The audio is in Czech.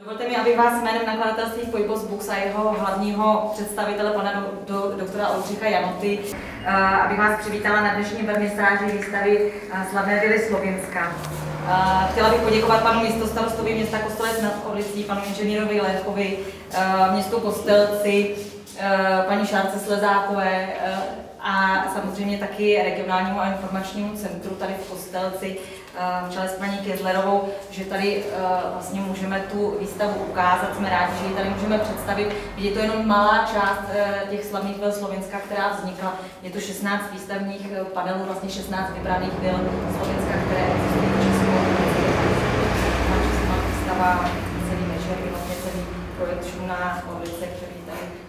Dovolte mi, abych vás jménem nakladatelství Pojbos Books a jeho hlavního představitele, pana do, do, doktora Oldřicha Janoty, uh, abych vás přivítala na dnešním vernistáži výstavy uh, Slavné vily Slovinska. Uh, chtěla bych poděkovat panu místostarostovi města Kostelec nad Orlicí, panu inženýrovi Léchovi, uh, městu Kostelci, paní Šárce Slezákové, samozřejmě taky regionálnímu a informačnímu centru tady v Kostelci eh, v čele s paní Kezlerovou, že tady eh, vlastně můžeme tu výstavu ukázat. Jsme rádi, že ji tady můžeme představit. Je to jenom malá část eh, těch slavných vel Slovenska, která vznikla. Je to 16 výstavních panelů, vlastně 16 vybraných vel Slovenska, které existují v Česku. výstava celý večer, vlastně celý projekt Šuna, Orlice, který tady